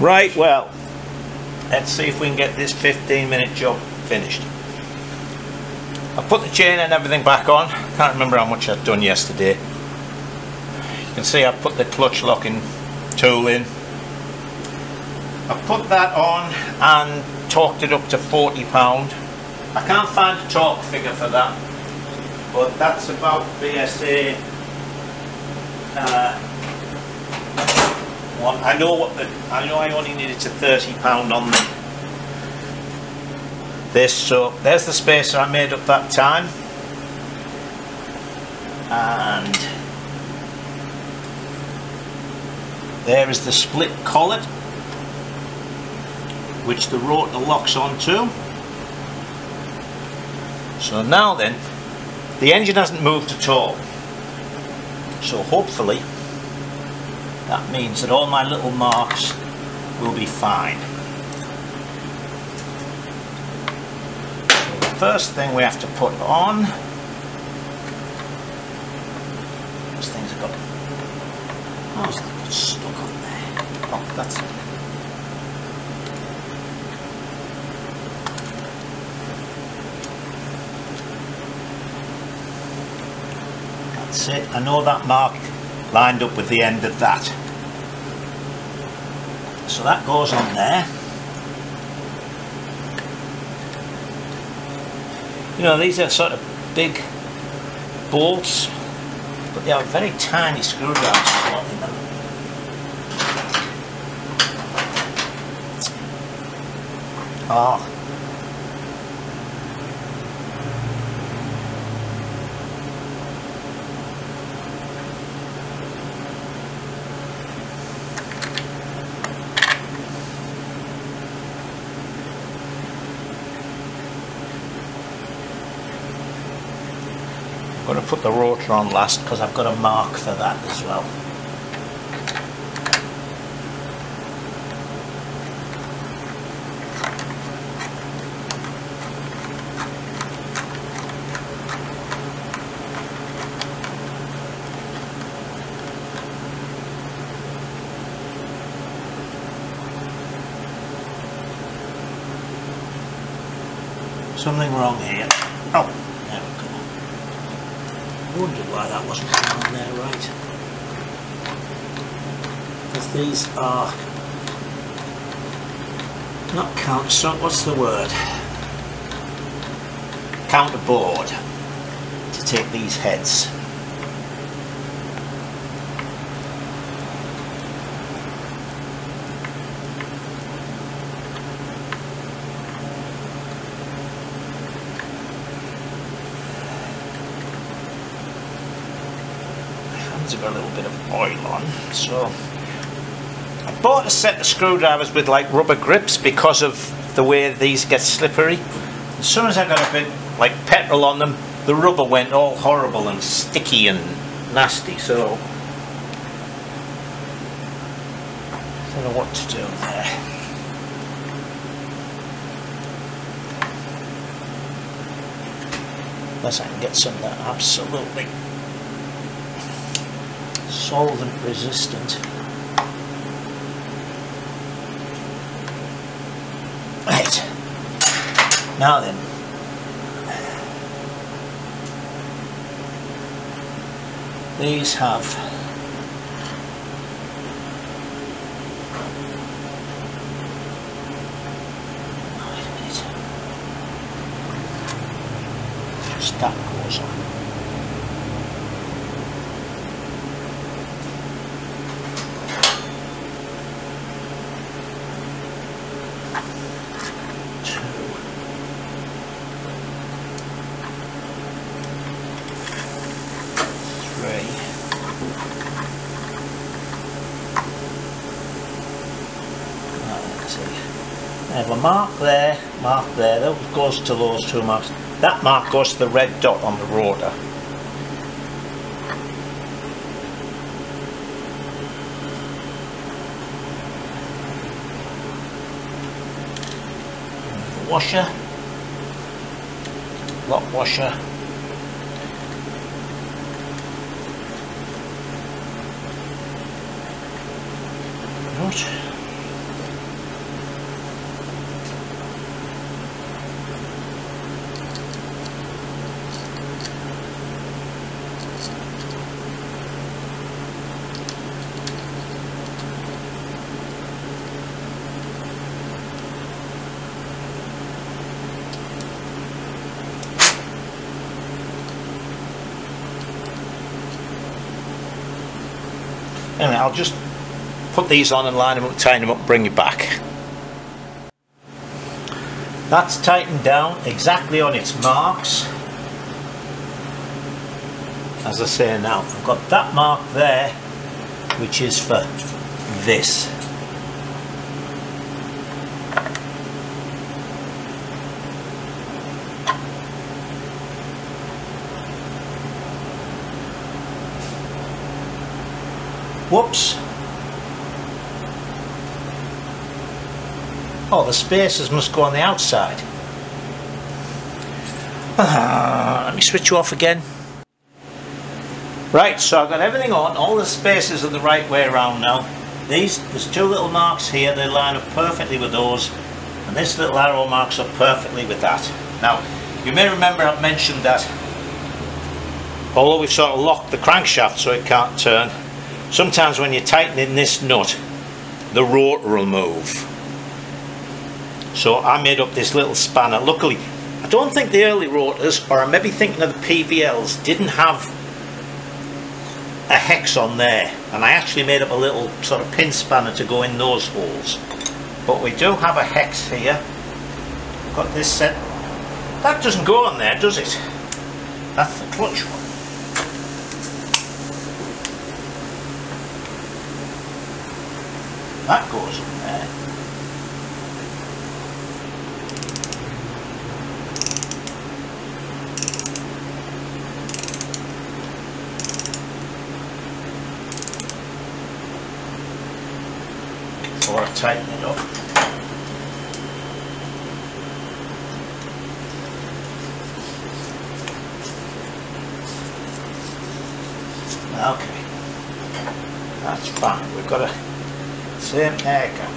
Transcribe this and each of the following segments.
Right, well, let's see if we can get this 15 minute job finished. I've put the chain and everything back on. I can't remember how much I've done yesterday. You can see I've put the clutch locking tool in. I've put that on and torqued it up to 40 pound. I can't find a torque figure for that, but that's about BSA uh, I know what the I know I only needed to 30 pound on this so there's the spacer I made up that time. And there is the split collet which the rotor locks onto. So now then the engine hasn't moved at all. So hopefully that means that all my little marks will be fine. So the first thing we have to put on these things have got oh got stuck on there. Oh that's it. That's it. I know that mark lined up with the end of that so that goes on there You know, these are sort of big bolts, but they are very tiny screwdrivers in them. Oh, put the rotor on last because I've got a mark for that as well. Something wrong here. Wondered why that wasn't on there right. Because these are not counter, so what's the word? Counterbored to take these heads. have got a little bit of oil on. So I bought a set of screwdrivers with like rubber grips because of the way these get slippery. As soon as I got a bit like petrol on them the rubber went all horrible and sticky and nasty so I don't know what to do there. Unless I can get some that absolutely solvent resistant. Right. Now then. These have Just that goes on. have a mark there, mark there, that goes to those two marks. That mark goes to the red dot on the rotor. Washer, lock washer, Anyway, I'll just put these on and line them up, tighten them up, bring you back. That's tightened down exactly on its marks. As I say now, I've got that mark there, which is for this. Whoops. Oh, the spaces must go on the outside. Uh, let me switch you off again. Right, so I've got everything on, all the spaces are the right way around now. These, there's two little marks here, they line up perfectly with those, and this little arrow marks up perfectly with that. Now, you may remember I've mentioned that although we've sort of locked the crankshaft so it can't turn, sometimes when you're tightening this nut, the rotor will move. So I made up this little spanner. Luckily, I don't think the early rotors, or I may be thinking of the PVLs, didn't have a hex on there. And I actually made up a little sort of pin spanner to go in those holes. But we do have a hex here. Got this set. That doesn't go on there, does it? That's the clutch one. That goes on there. before I tighten it up. Okay, that's fine. We've got a same air gap.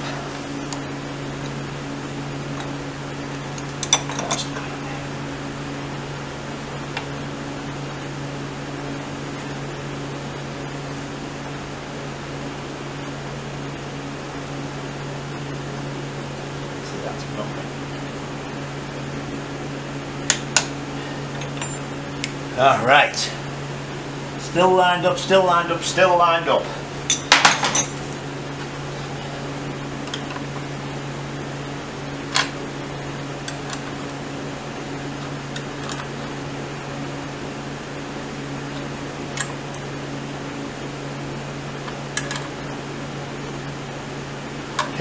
All right. Still lined up, still lined up, still lined up.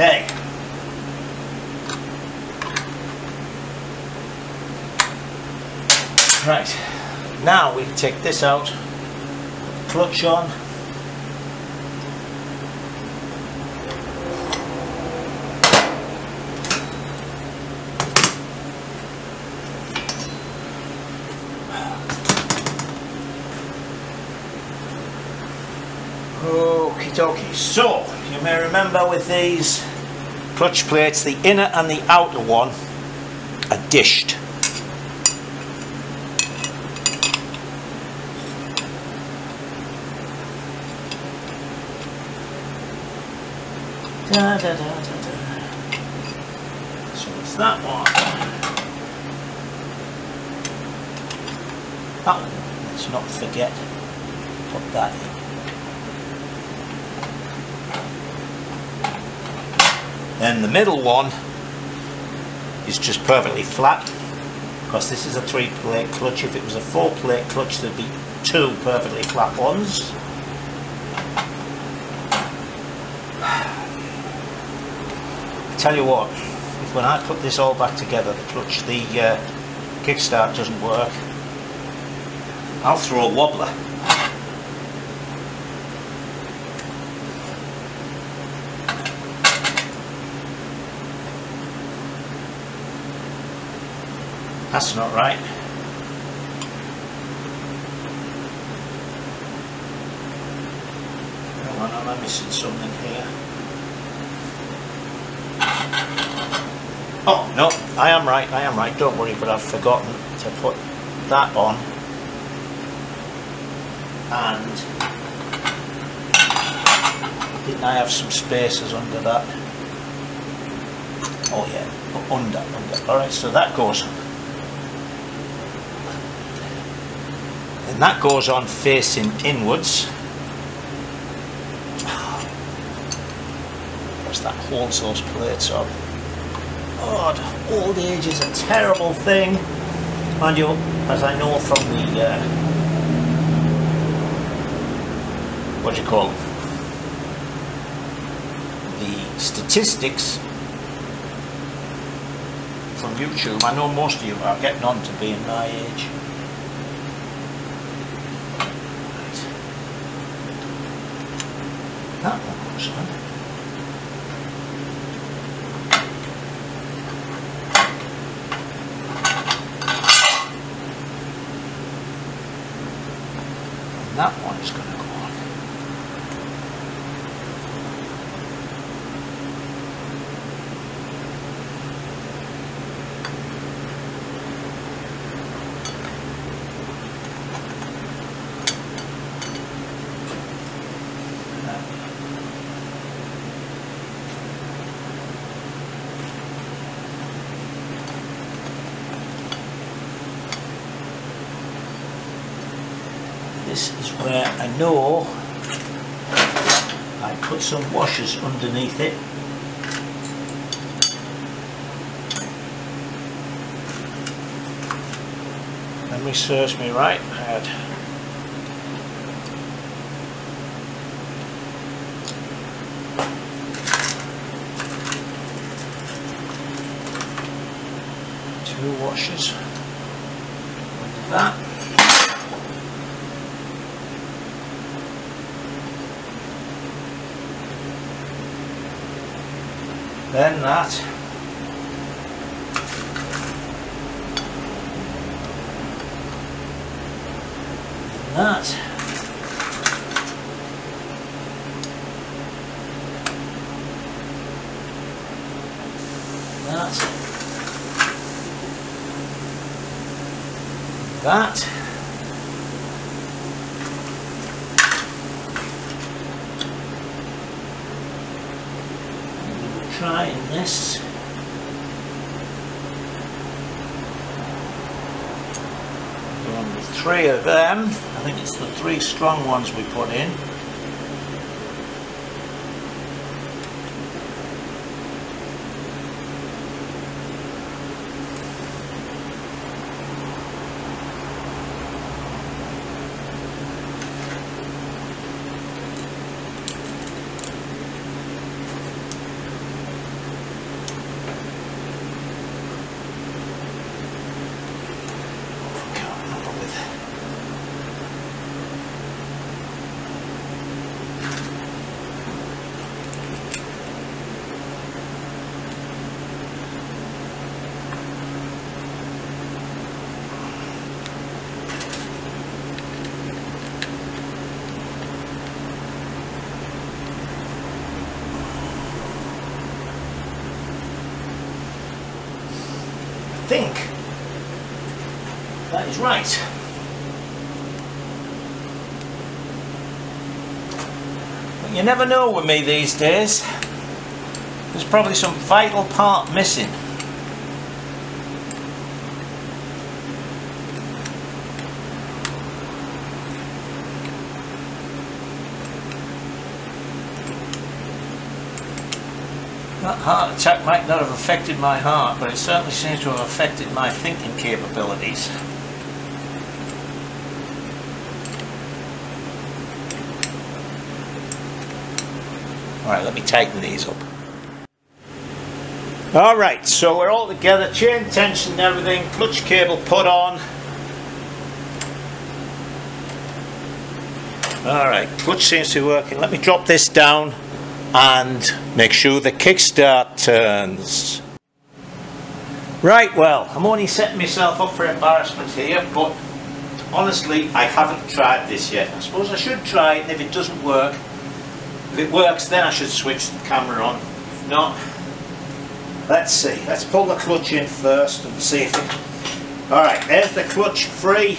Okay. Right. Now we take this out, clutch on, Okie dokie. So, you may remember with these clutch plates, the inner and the outer one are dished. Da, da, da, so it's that one. Oh, let's not forget put that in. Then the middle one is just perfectly flat because this is a three plate clutch. If it was a four plate clutch there'd be two perfectly flat ones. tell you what, when I put this all back together, the clutch, the uh, kickstart doesn't work, I'll throw a wobbler. That's not right. Hang on, I'm missing something here. Oh, no, I am right, I am right, don't worry, but I've forgotten to put that on. And didn't I have some spaces under that? Oh yeah, under, under. Alright, so that goes And that goes on facing inwards. What's That holds those plate up. God, old age is a terrible thing. And you, as I know from the, uh, what do you call it? The statistics from YouTube, I know most of you are getting on to being my age. That one looks on. that one is going to go on. This is where I know I put some washers underneath it. let me search me right. I two washers. That. That that that that trying this. With three of them. I think it's the three strong ones we put in. think that is right. But you never know with me these days. There's probably some vital part missing. That heart attack might not have affected my heart, but it certainly seems to have affected my thinking capabilities. Alright, let me tighten these up. Alright, so we're all together, chain tension and everything, clutch cable put on. Alright, clutch seems to be working. Let me drop this down and make sure the kickstart turns. Right, well, I'm only setting myself up for embarrassment here, but honestly, I haven't tried this yet. I suppose I should try it, and if it doesn't work, it works, then I should switch the camera on. If not, let's see. Let's pull the clutch in first and see if it... Alright, there's the clutch free.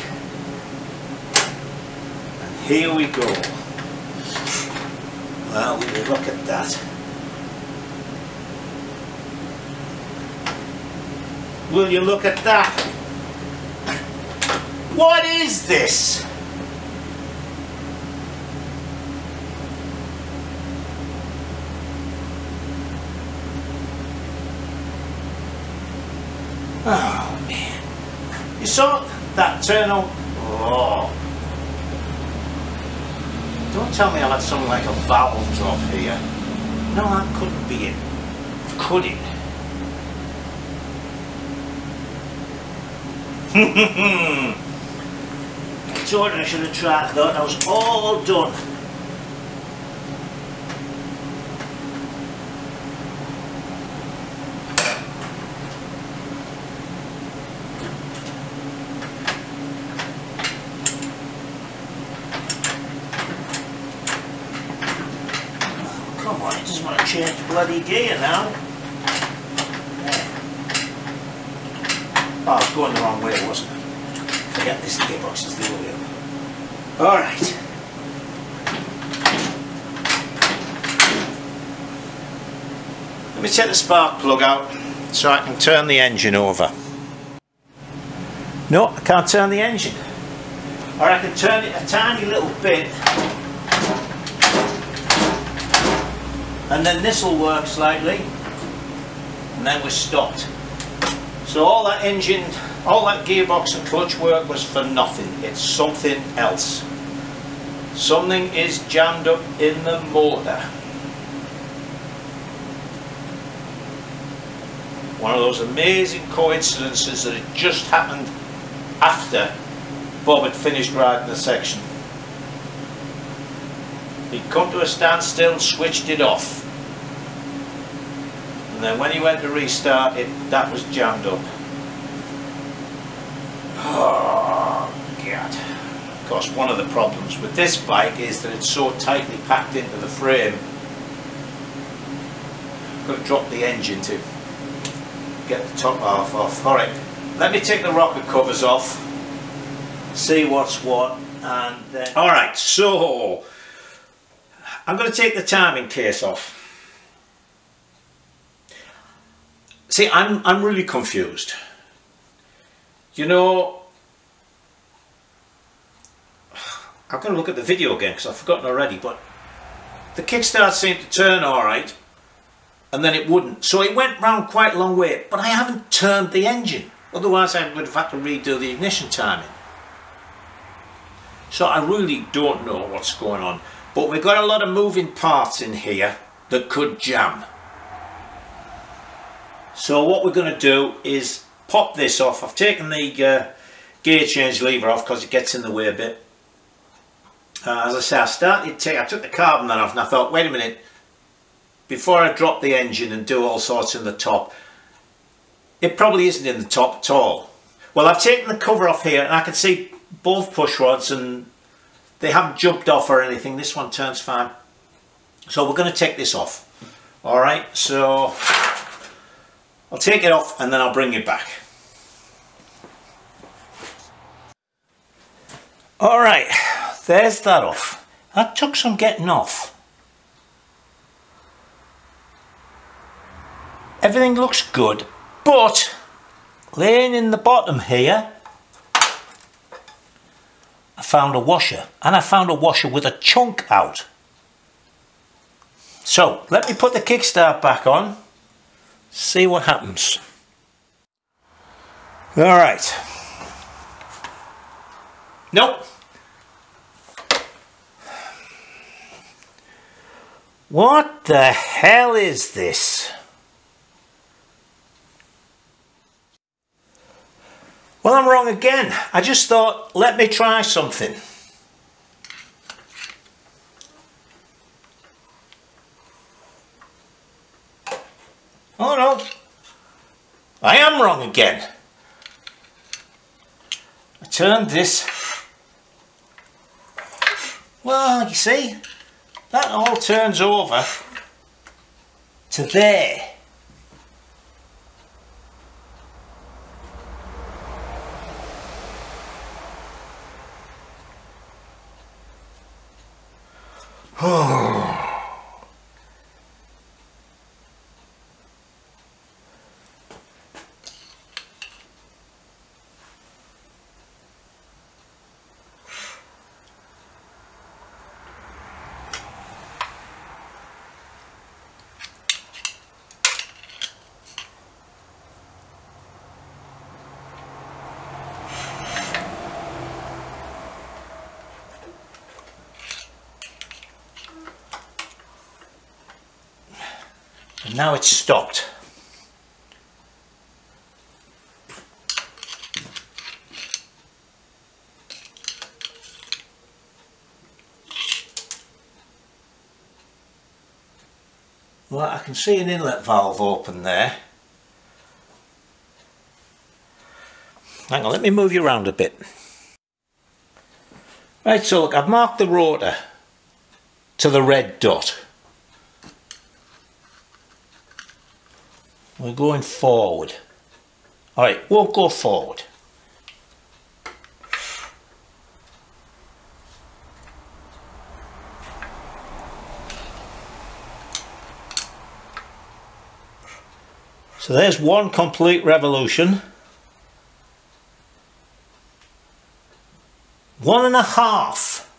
And here we go. Well, look at that? Will you look at that? What is this? You that turn on? Oh. Don't tell me I had something like a valve drop here. No, that couldn't be it. Could it? You I should have tried that. I was all done. Come on, it doesn't want to change bloody gear now. Oh, I was going the wrong way, wasn't I? Forget this gearbox is the wheel. Alright. Let me take the spark plug out so I can turn the engine over. No, I can't turn the engine. Or I can turn it a tiny little bit and then this will work slightly and then we're stopped. So all that engine, all that gearbox and clutch work was for nothing. It's something else. Something is jammed up in the motor. One of those amazing coincidences that it just happened after Bob had finished riding the section. He'd come to a standstill, and switched it off. And then when he went to restart it, that was jammed up. Oh, God. Of course, one of the problems with this bike is that it's so tightly packed into the frame. I've got to drop the engine to get the top half off. Alright, let me take the rocker covers off, see what's what, and then... Alright, so... I'm going to take the timing case off. See, I'm, I'm really confused. You know, I'm going to look at the video again because I've forgotten already, but the kickstart seemed to turn alright and then it wouldn't. So it went round quite a long way, but I haven't turned the engine. Otherwise I would have had to redo the ignition timing. So I really don't know what's going on. But we've got a lot of moving parts in here that could jam. So what we're going to do is pop this off. I've taken the uh, gear change lever off because it gets in the way a bit. Uh, as I say, I started take, I took the carbon then off and I thought, wait a minute, before I drop the engine and do all sorts in the top, it probably isn't in the top at all. Well, I've taken the cover off here and I can see both push rods and they haven't jumped off or anything. This one turns fine. So we're going to take this off. Alright, so I'll take it off and then I'll bring it back. Alright, there's that off. That took some getting off. Everything looks good, but laying in the bottom here, I found a washer and I found a washer with a chunk out. So let me put the kickstart back on see what happens. All right. Nope. What the hell is this? Well, I'm wrong again. I just thought, let me try something. Oh no, I am wrong again. I turned this. Well, you see, that all turns over to there. Oh. And now it's stopped. Well, I can see an inlet valve open there. Hang on, let me move you around a bit. Right, so look, I've marked the rotor to the red dot. We're going forward. Alright, won't go forward. So there's one complete revolution. One and a half.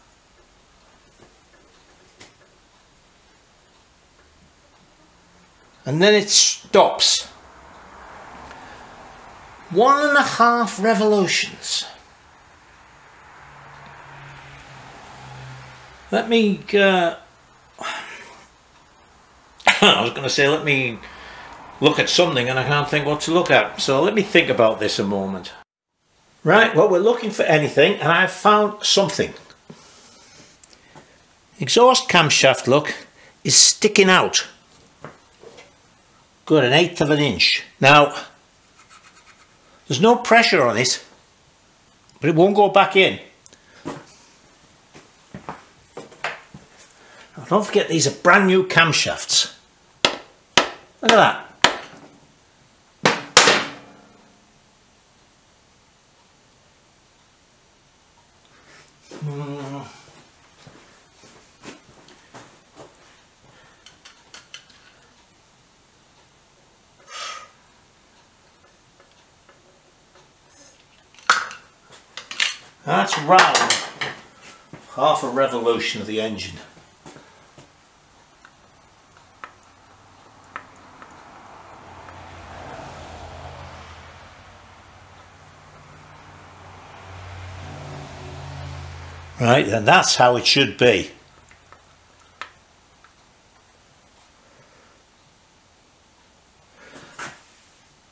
And then it stops. One and a half revolutions. Let me, uh, I was going to say, let me look at something and I can't think what to look at. So let me think about this a moment. Right, well we're looking for anything and I've found something. Exhaust camshaft look is sticking out. Good, an eighth of an inch. Now, there's no pressure on it, but it won't go back in. Now, don't forget these are brand new camshafts. Look at that. That's round half a revolution of the engine. Right, and that's how it should be.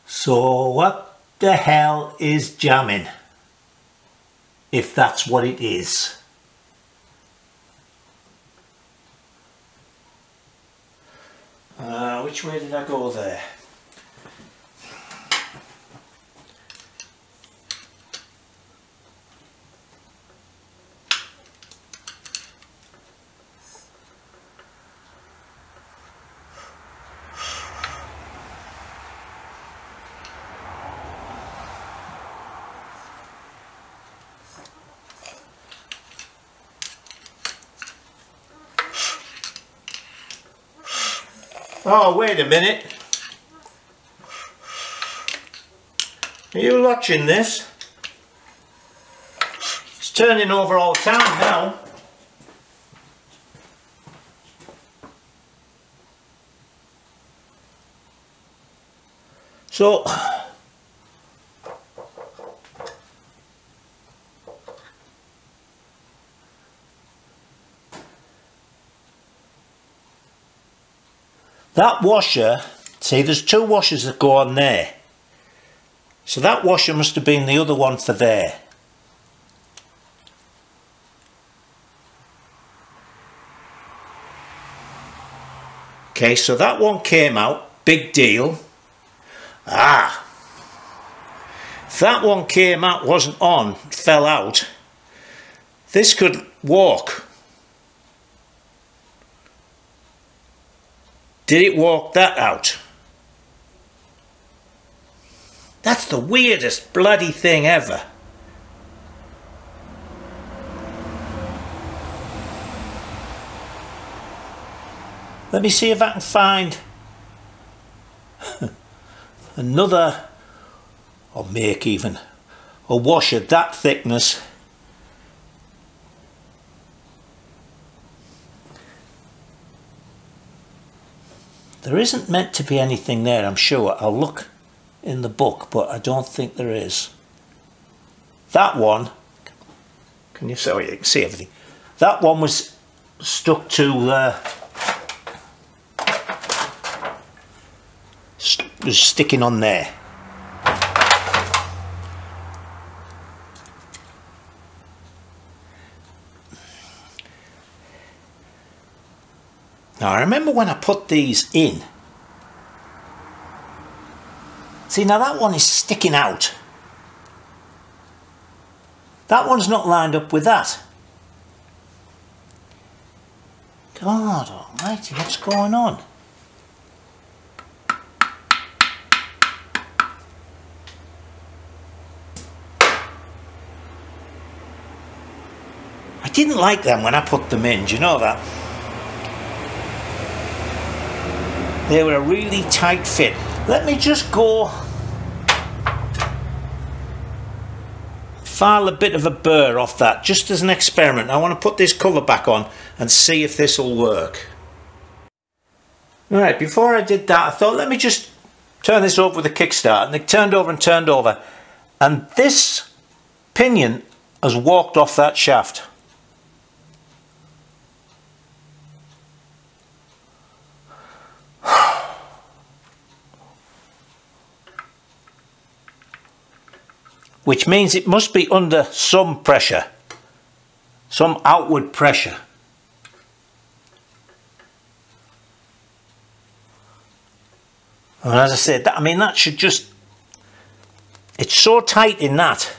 So what the hell is jamming? If that's what it is. Uh, which way did I go there? Oh, wait a minute. Are you watching this? It's turning over all time now. So, That washer, see there's two washers that go on there. So that washer must have been the other one for there. Okay, so that one came out, big deal. Ah, that one came out, wasn't on, fell out, this could walk. Did it walk that out? That's the weirdest bloody thing ever. Let me see if I can find another, or make even, a washer that thickness There isn't meant to be anything there, I'm sure. I'll look in the book, but I don't think there is. That one, can you see? Oh, you can see everything. That one was stuck to uh, was sticking on there. Now I remember when I put these in. See now that one is sticking out. That one's not lined up with that. God almighty, what's going on? I didn't like them when I put them in, do you know that? They were a really tight fit. Let me just go file a bit of a burr off that just as an experiment. I want to put this cover back on and see if this will work. Alright, before I did that I thought let me just turn this over with a kickstart and it turned over and turned over and this pinion has walked off that shaft. which means it must be under some pressure, some outward pressure. And as I said, that, I mean, that should just, it's so tight in that.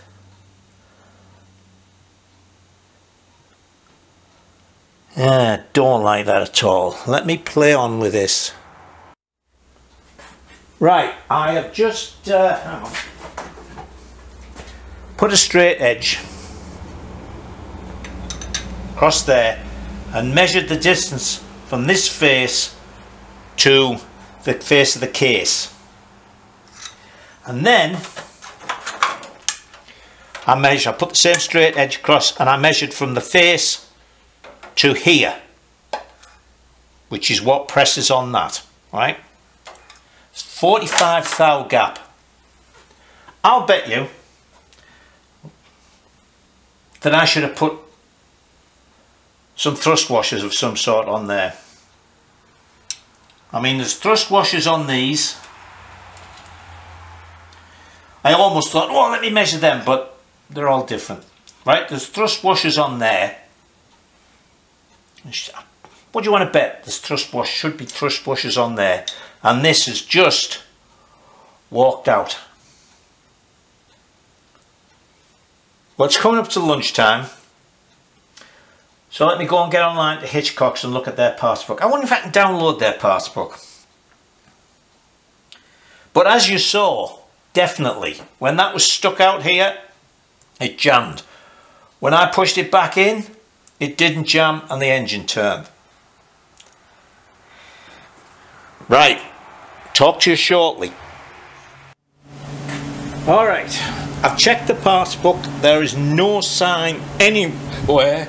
Yeah, don't like that at all. Let me play on with this. Right, I have just, uh, put a straight edge across there and measured the distance from this face to the face of the case. And then I measure, I put the same straight edge across and I measured from the face to here which is what presses on that right 45 thou gap I'll bet you that I should have put some thrust washers of some sort on there. I mean there's thrust washers on these. I almost thought, oh let me measure them, but they're all different. Right, there's thrust washers on there. What do you want to bet? There's thrust wash, should be thrust washers on there. And this has just walked out. Well, it's coming up to lunchtime. So let me go and get online to Hitchcock's and look at their parts book. I wonder if I can download their parts book. But as you saw, definitely, when that was stuck out here, it jammed. When I pushed it back in, it didn't jam and the engine turned. Right, talk to you shortly. All right. I've checked the parts book, there is no sign anywhere.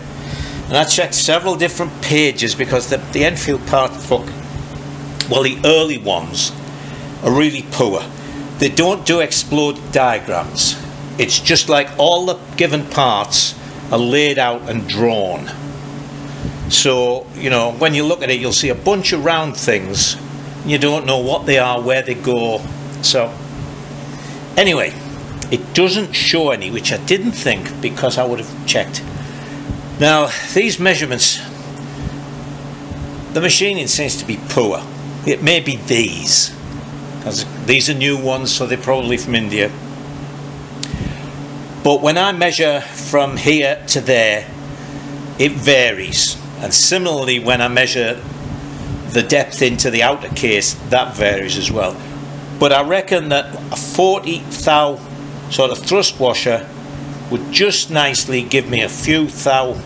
And I checked several different pages because the, the Enfield parts book, well, the early ones are really poor. They don't do explode diagrams. It's just like all the given parts are laid out and drawn. So, you know, when you look at it, you'll see a bunch of round things. You don't know what they are, where they go. So, anyway, it doesn't show any, which I didn't think because I would have checked. Now, these measurements, the machining seems to be poor. It may be these, because these are new ones, so they're probably from India. But when I measure from here to there, it varies. And similarly, when I measure the depth into the outer case, that varies as well. But I reckon that a 40 thou sort of thrust washer would just nicely give me a few thou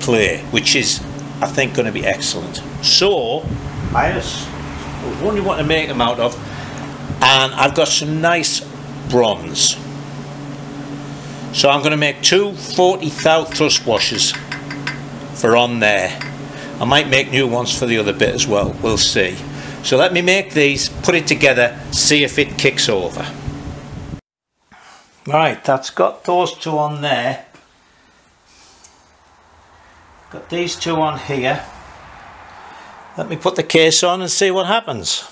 play which is I think going to be excellent. So I was wondering what to make them out of and I've got some nice bronze. So I'm going to make two 40 thou thrust washers for on there I might make new ones for the other bit as well we'll see so let me make these put it together see if it kicks over Right, that's got those two on there. Got these two on here. Let me put the case on and see what happens.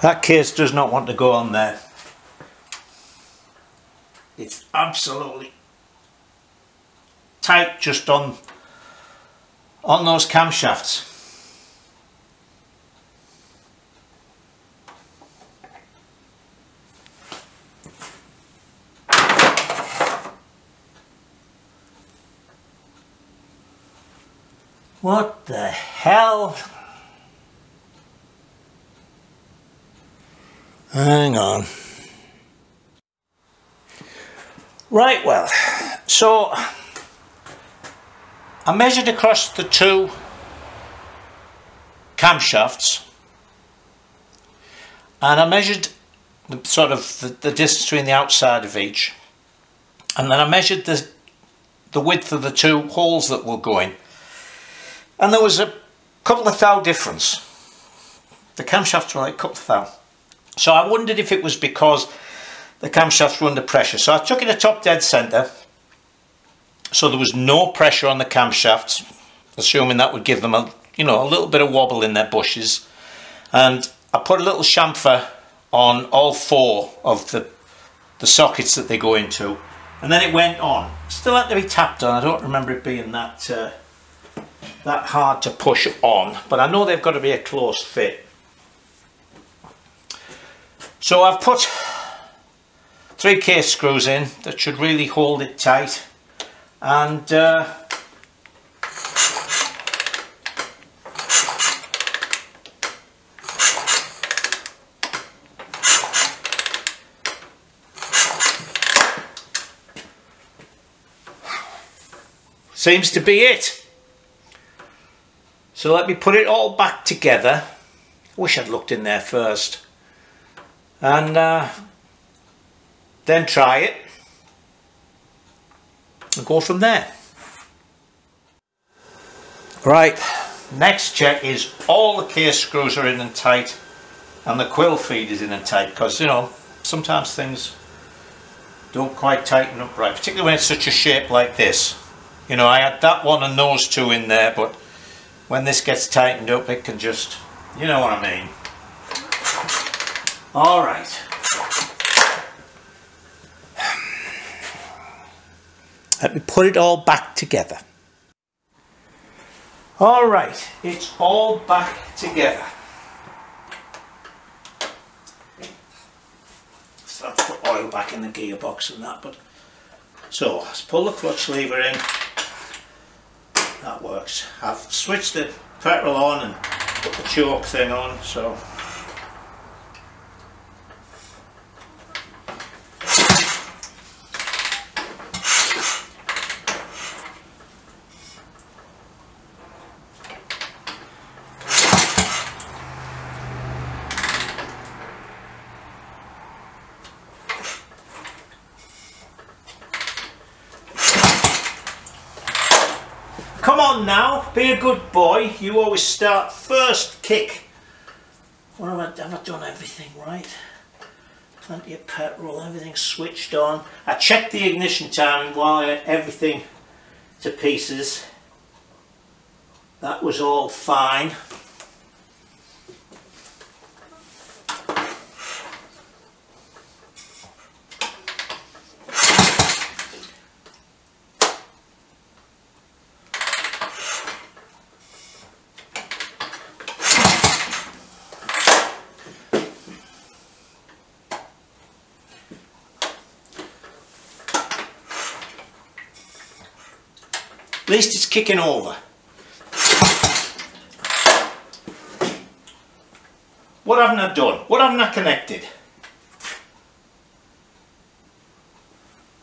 That case does not want to go on there. It's absolutely tight just on on those camshafts. What the hell? Hang on. Right, well, so I measured across the two camshafts and I measured the, sort of the, the distance between the outside of each and then I measured the the width of the two holes that were going and there was a couple of thou difference. The camshafts were like a couple of thou. So I wondered if it was because the camshafts were under pressure. So I took it a top dead centre. So there was no pressure on the camshafts, assuming that would give them a you know a little bit of wobble in their bushes. And I put a little chamfer on all four of the the sockets that they go into. And then it went on. Still had to be tapped on. I don't remember it being that uh, that hard to push on but I know they've got to be a close fit so I've put three case screws in that should really hold it tight and uh, seems to be it so let me put it all back together. Wish I'd looked in there first. And uh, then try it. And go from there. Right, next check is all the case screws are in and tight and the quill feed is in and tight because you know sometimes things don't quite tighten up right particularly when it's such a shape like this. You know I had that one and those two in there but when this gets tightened up it can just you know what I mean. All right let me put it all back together. All right it's all back together. Start to put oil back in the gearbox and that but so let's pull the clutch lever in. That works. I've switched the petrol on and put the choke thing on so on now, be a good boy. You always start first kick. What have I, have I done everything right? Plenty of petrol, everything switched on. I checked the ignition I had everything to pieces. That was all fine. At least it's kicking over. What haven't I done? What haven't I connected?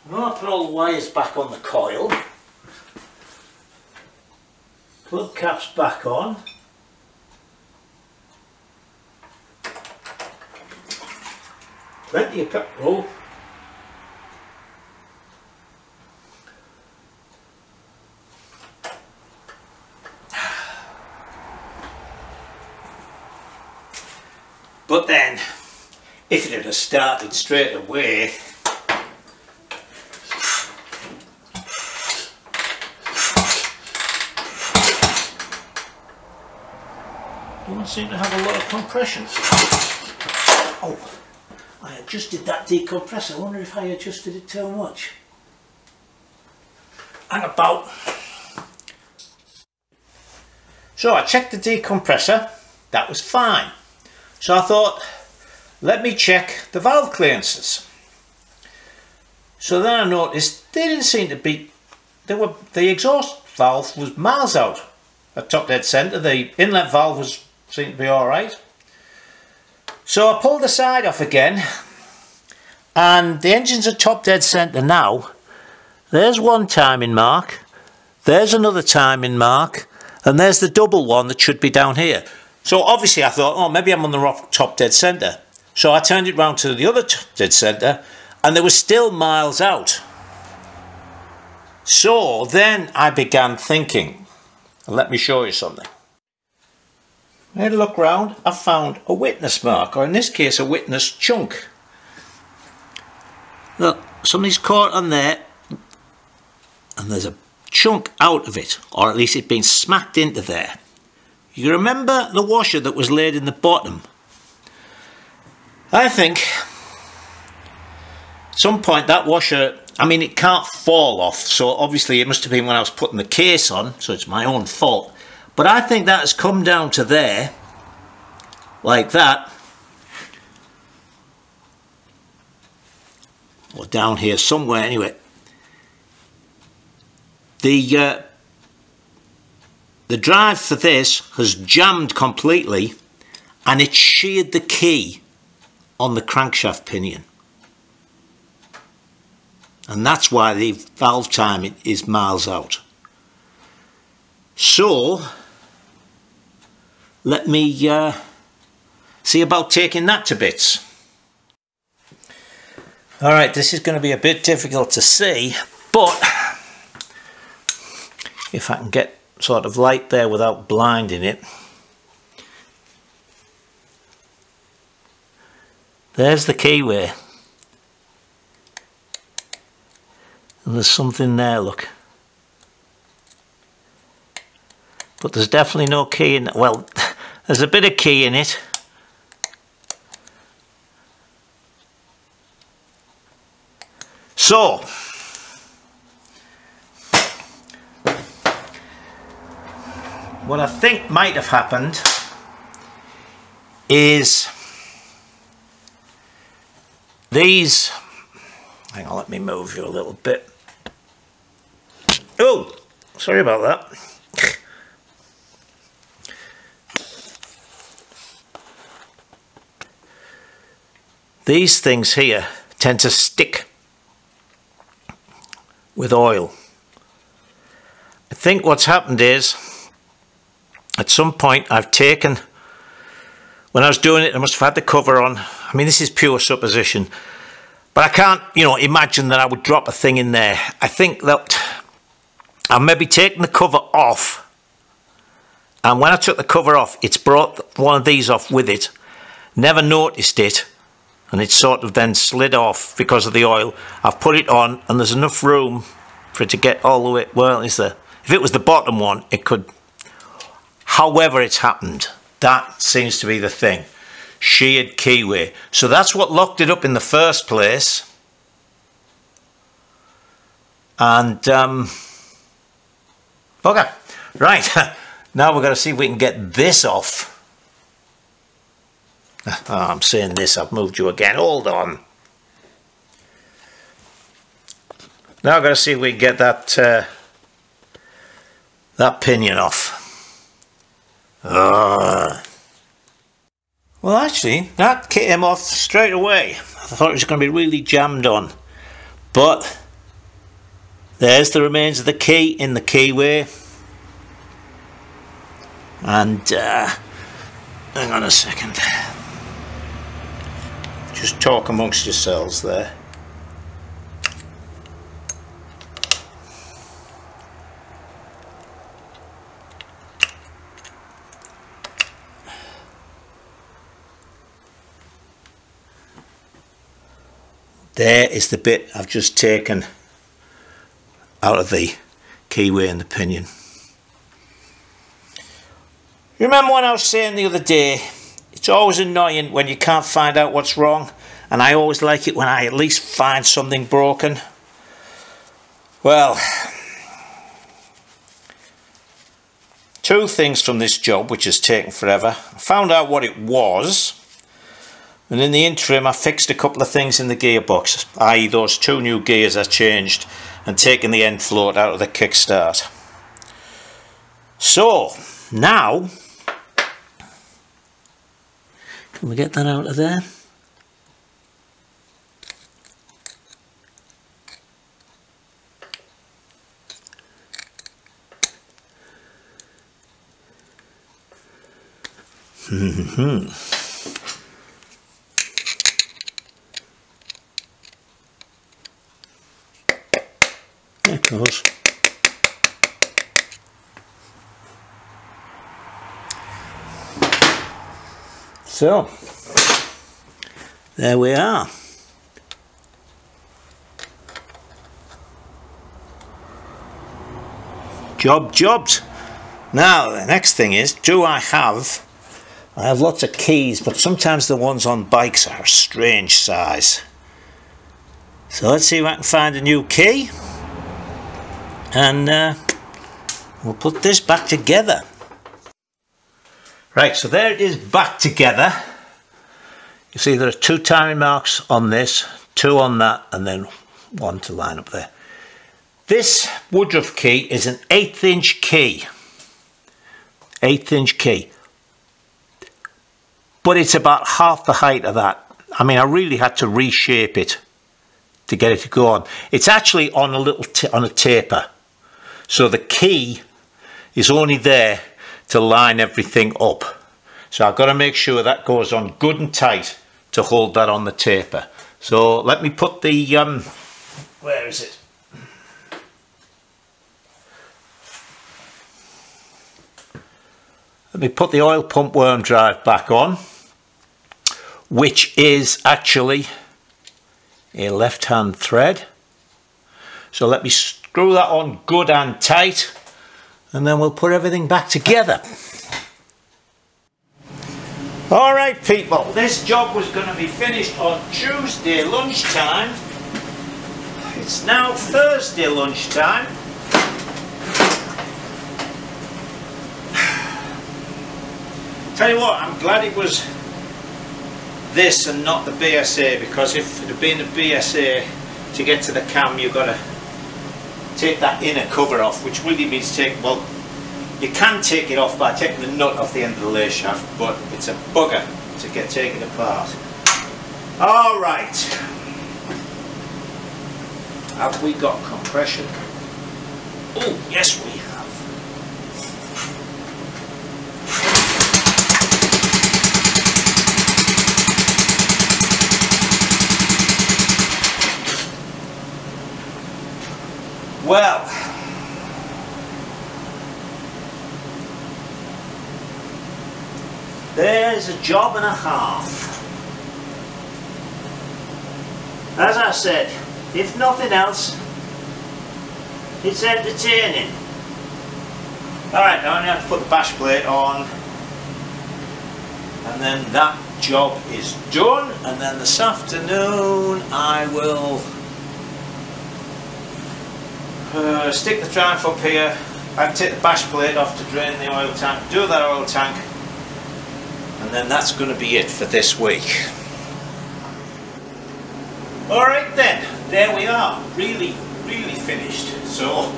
Well, I put all the wires back on the coil. Plug caps back on. Plenty of petrol. But then, if it had started straight away, don't seem to have a lot of compression. Oh, I adjusted that decompressor. I wonder if I adjusted it too much. And about. So I checked the decompressor. That was fine. So I thought, let me check the valve clearances. So then I noticed they didn't seem to be, they were, the exhaust valve was miles out at top dead centre. The inlet valve was seemed to be alright. So I pulled the side off again and the engine's at top dead centre now. There's one timing mark, there's another timing mark and there's the double one that should be down here. So obviously I thought, oh maybe I'm on the top dead centre. So I turned it round to the other dead centre and they were still miles out. So then I began thinking, let me show you something. I had a look round, I found a witness mark, or in this case a witness chunk. Look, somebody's caught on there, and there's a chunk out of it, or at least it's been smacked into there. You remember the washer that was laid in the bottom? I think some point that washer I mean it can't fall off so obviously it must have been when I was putting the case on so it's my own fault but I think that has come down to there, like that. Or down here somewhere anyway. The, uh, the drive for this has jammed completely and it sheared the key on the crankshaft pinion. And that's why the valve time is miles out. So, let me uh, see about taking that to bits. Alright, this is going to be a bit difficult to see, but if I can get sort of light there without blinding it. There's the keyway. And there's something there, look. But there's definitely no key in, well, there's a bit of key in it. So, what I think might have happened is these, hang on, let me move you a little bit. Oh, sorry about that. These things here tend to stick with oil. I think what's happened is at some point I've taken when I was doing it I must have had the cover on I mean this is pure supposition but I can't you know imagine that I would drop a thing in there I think that I've maybe taken the cover off and when I took the cover off it's brought one of these off with it never noticed it and it sort of then slid off because of the oil. I've put it on and there's enough room for it to get all the way, well, is there? If it was the bottom one, it could, however it's happened, that seems to be the thing. Sheared keyway. So that's what locked it up in the first place. And, um, okay, right, now we're going to see if we can get this off. Oh, I'm saying this, I've moved you again. Hold on. Now I've got to see if we can get that uh, that pinion off. Uh. Well, actually, that came off straight away. I thought it was going to be really jammed on. But there's the remains of the key in the keyway. And uh, hang on a second. Just talk amongst yourselves there. There is the bit I've just taken out of the keyway and the pinion. Remember when I was saying the other day it's always annoying when you can't find out what's wrong and I always like it when I at least find something broken. Well, two things from this job which has taken forever. I found out what it was and in the interim I fixed a couple of things in the gearbox, i.e. those two new gears I changed and taken the end float out of the kickstart. So, now, can we get that out of there? Hmm. There. So, there we are. Job jobs Now, the next thing is, do I have, I have lots of keys, but sometimes the ones on bikes are a strange size. So let's see if I can find a new key. And uh, we'll put this back together. Right, so there it is back together. You see there are two timing marks on this, two on that, and then one to line up there. This Woodruff key is an eighth inch key. Eighth inch key. But it's about half the height of that. I mean, I really had to reshape it to get it to go on. It's actually on a little on a taper. So the key is only there to line everything up. So I've got to make sure that goes on good and tight to hold that on the taper. So let me put the, um, where is it? Let me put the oil pump worm drive back on, which is actually a left hand thread. So let me screw that on good and tight and then we'll put everything back together. Alright people, this job was going to be finished on Tuesday lunchtime. It's now Thursday lunchtime. Tell you what, I'm glad it was this and not the BSA because if it had been the BSA to get to the cam you've got to take that inner cover off, which really means take, well, you can take it off by taking the nut off the end of the lay shaft, but it's a bugger to get taken apart. All right. Have we got compression? Oh, yes we have. Well, there's a job and a half. As I said, if nothing else, it's entertaining. Alright, now I have to put the bash plate on and then that job is done and then this afternoon I will uh, stick the triumph up here, can take the bash plate off to drain the oil tank, do that oil tank, and then that's going to be it for this week. Alright then, there we are, really, really finished. So,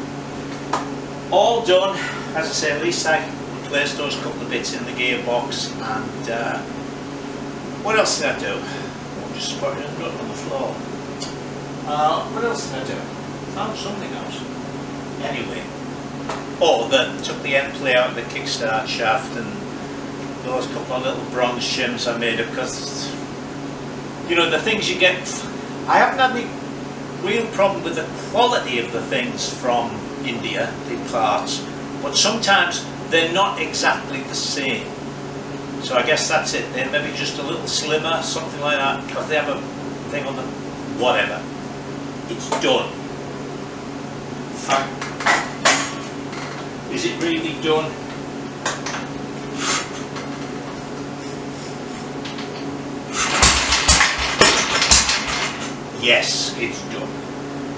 all done, as I say, at least I replaced those couple of bits in the gearbox and uh, what else did I do? Oh, just spotted nut on the floor. Uh, what else did I do? Found something else. Anyway. Oh, that took the end play out of the kickstart shaft and those couple of little bronze shims I made up because, you know, the things you get, I haven't had any real problem with the quality of the things from India, the parts, but sometimes they're not exactly the same. So I guess that's it. They're maybe just a little slimmer, something like that, because they have a thing on them. Whatever. It's done fact. Is it really done? Yes, it's done.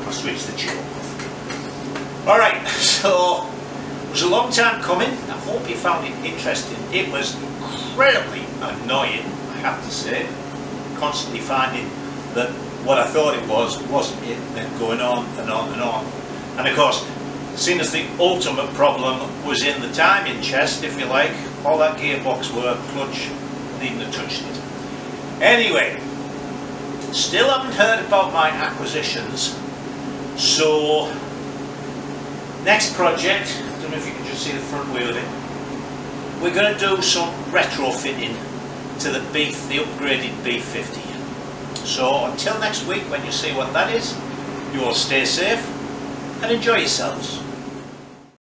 I switched the chair. off. Alright, so it was a long time coming. I hope you found it interesting. It was incredibly annoying, I have to say. Constantly finding that what I thought it was wasn't it and going on and on and on. And of course, seeing as the ultimate problem was in the timing chest, if you like, all that gearbox work, clutch, needn't have touched it. Anyway, still haven't heard about my acquisitions, so next project, I don't know if you can just see the front wheel of it, we're going to do some retrofitting to the Beef, the upgraded B50. So until next week when you see what that is, you all stay safe and enjoy yourselves.